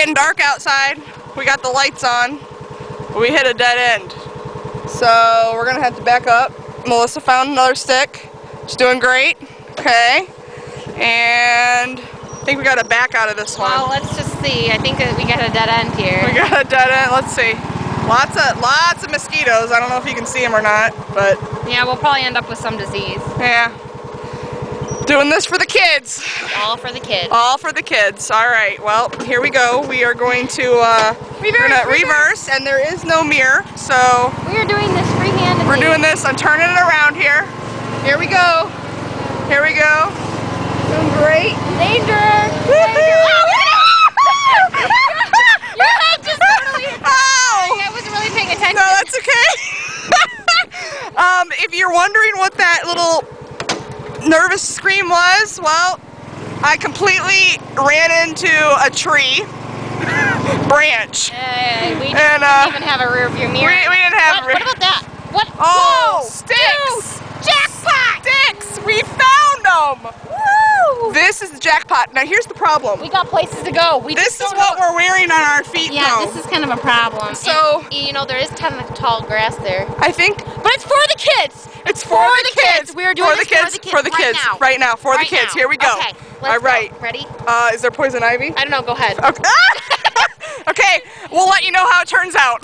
getting dark outside. We got the lights on. We hit a dead end. So we're gonna have to back up. Melissa found another stick. She's doing great. Okay. And I think we got to back out of this one. Well, let's just see. I think that we got a dead end here. We got a dead end. Let's see. Lots of lots of mosquitoes. I don't know if you can see them or not, but Yeah, we'll probably end up with some disease. yeah. Doing this for the kids. All for the kids. All for the kids. All right. Well, here we go. We are going to uh, we're gonna reverse, and there is no mirror, so We are doing this freehand. we're doing this. I'm turning it around here. Here we go. Here we go. Doing great. Danger! Your head just totally hit Oh! I wasn't really paying attention. No, that's okay. um, if you're wondering what that little nervous scream was, well, I completely ran into a tree branch. Uh, we didn't And, uh, even have a rear view mirror. we didn't have. what, what about that? What? Oh, Whoa! sticks! Jackpot! Sticks! We found them! Woo! This is the jackpot. Now here's the problem. We got places to go. We This is what know- we're wearing on our feet Yeah, now. this is kind of a problem. So- And, you know, there is ton of tall grass there. I think But it's for the kids. It's for, the kids. Are doing for the kids. for the kids, right now. Right now. For Right the kids. now. Here we go. Okay, let's All right. go. Ready? Uh, is there poison ivy? I don't know. Go ahead. Okay. okay. We'll let you know how it turns out.